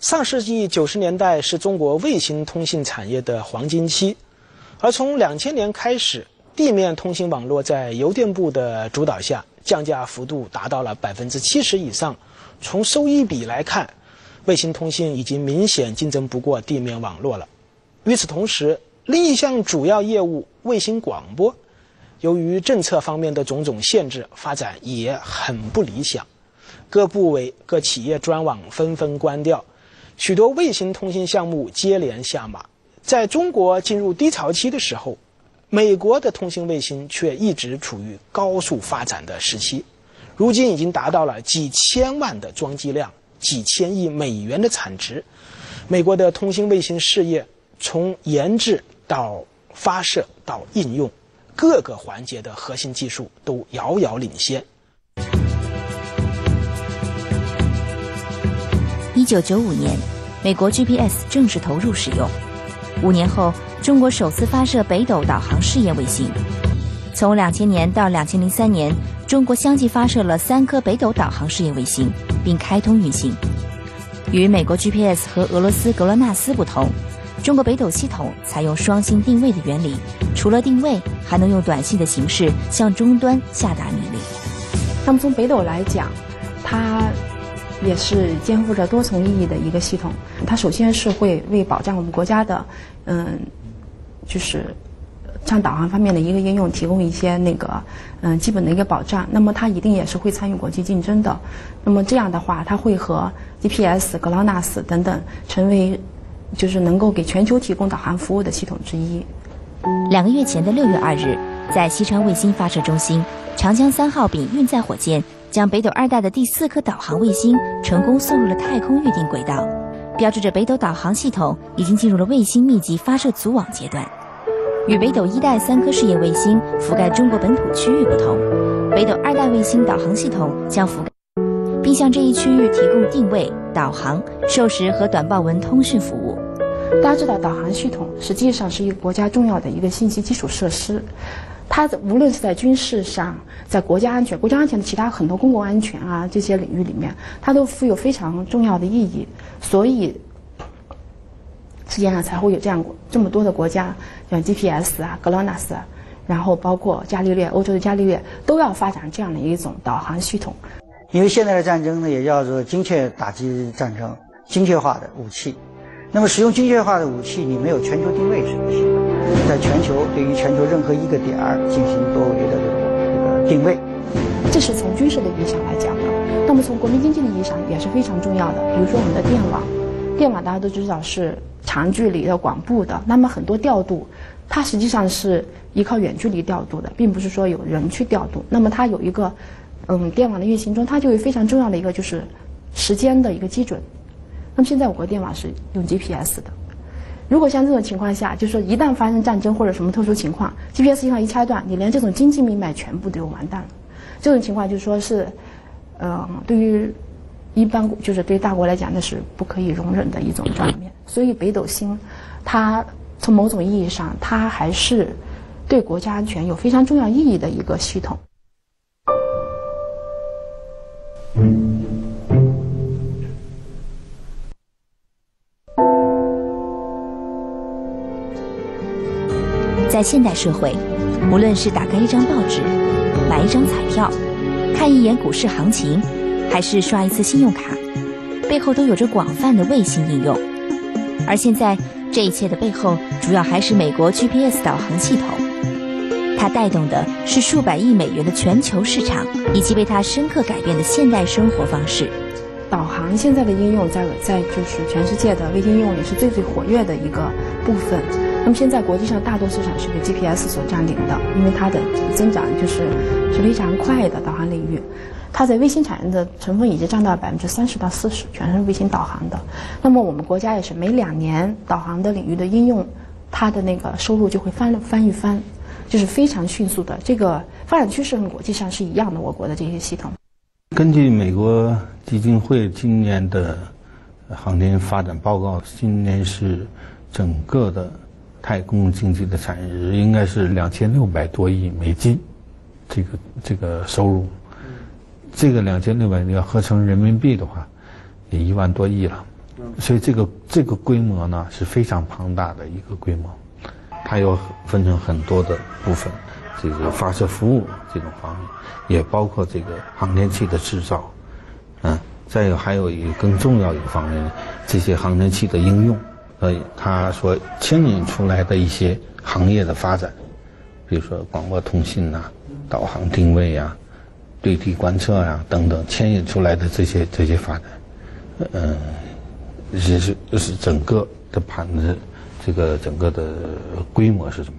上世纪九十年代是中国卫星通信产业的黄金期，而从两千年开始，地面通信网络在邮电部的主导下，降价幅度达到了百分之七十以上。从收益比来看，卫星通信已经明显竞争不过地面网络了。与此同时，另一项主要业务卫星广播，由于政策方面的种种限制，发展也很不理想。各部委、各企业专网纷纷关掉。许多卫星通信项目接连下马，在中国进入低潮期的时候，美国的通信卫星却一直处于高速发展的时期，如今已经达到了几千万的装机量、几千亿美元的产值。美国的通信卫星事业从研制到发射到应用，各个环节的核心技术都遥遥领先。九九五年，美国 GPS 正式投入使用。五年后，中国首次发射北斗导航试验卫星。从两千年到两千零三年，中国相继发射了三颗北斗导航试验卫星，并开通运行。与美国 GPS 和俄罗斯格罗纳斯不同，中国北斗系统采用双星定位的原理，除了定位，还能用短信的形式向终端下达命令。那么从北斗来讲，它。也是肩负着多重意义的一个系统。它首先是会为保障我们国家的，嗯，就是像导航方面的一个应用提供一些那个嗯基本的一个保障。那么它一定也是会参与国际竞争的。那么这样的话，它会和 GPS、格劳纳斯等等成为就是能够给全球提供导航服务的系统之一。两个月前的六月二日，在西昌卫星发射中心，长江三号丙运载火箭。将北斗二代的第四颗导航卫星成功送入了太空预定轨道，标志着北斗导航系统已经进入了卫星密集发射组网阶段。与北斗一代三颗试验卫星覆盖中国本土区域不同，北斗二代卫星导航系统将覆盖，并向这一区域提供定位、导航、授时和短报文通讯服务。大家知道，导航系统实际上是一个国家重要的一个信息基础设施。它无论是在军事上，在国家安全、国家安全的其他很多公共安全啊这些领域里面，它都富有非常重要的意义。所以，世界上才会有这样这么多的国家，像 GPS 啊、格劳纳斯，然后包括伽利略，欧洲的伽利略都要发展这样的一种导航系统。因为现在的战争呢，也叫做精确打击战争，精确化的武器。那么，使用精确化的武器，你没有全球定位是不行的。在全球，对于全球任何一个点儿进行多维的这个定位，这是从军事的意义上来讲的。那么从国民经济的意义上也是非常重要的。比如说我们的电网，电网大家都知道是长距离的广布的，那么很多调度，它实际上是依靠远距离调度的，并不是说有人去调度。那么它有一个，嗯，电网的运行中，它就有非常重要的一个就是时间的一个基准。那么现在我国电网是用 GPS 的。如果像这种情况下，就是说一旦发生战争或者什么特殊情况，GPS 信号一掐断，你连这种经济命脉全部都完蛋了。这种情况就是说是，呃，对于一般就是对大国来讲，那是不可以容忍的一种局面。所以北斗星，它从某种意义上，它还是对国家安全有非常重要意义的一个系统。在现代社会，无论是打开一张报纸、买一张彩票、看一眼股市行情，还是刷一次信用卡，背后都有着广泛的卫星应用。而现在，这一切的背后，主要还是美国 GPS 导航系统。它带动的是数百亿美元的全球市场，以及被它深刻改变的现代生活方式。导航现在的应用，在在就是全世界的卫星应用里是最最活跃的一个部分。那么现在国际上大多数市场是被 GPS 所占领的，因为它的增长就是是非常快的导航领域，它在卫星产业的成分已经占到百分之三十到四十，全是卫星导航的。那么我们国家也是每两年导航的领域的应用，它的那个收入就会翻翻一番，就是非常迅速的。这个发展趋势和国际上是一样的，我国的这些系统。根据美国基金会今年的航天发展报告，今年是整个的。太空经济的产值应该是两千六百多亿美金，这个这个收入，这个两千六百要合成人民币的话，也一万多亿了。所以这个这个规模呢是非常庞大的一个规模，它有分成很多的部分，这个发射服务这种方面，也包括这个航天器的制造，嗯，再有还有一个更重要一个方面，这些航天器的应用，所以，它所牵引出来的一些行业的发展，比如说广播通信呐、导航定位呀、对地观测呀等等，牵引出来的这些这些发展，嗯。是是是整个的盘子，这个整个的规模是什么